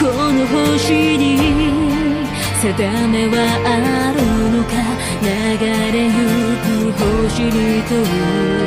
この星に定めはあるのか流れゆく星にと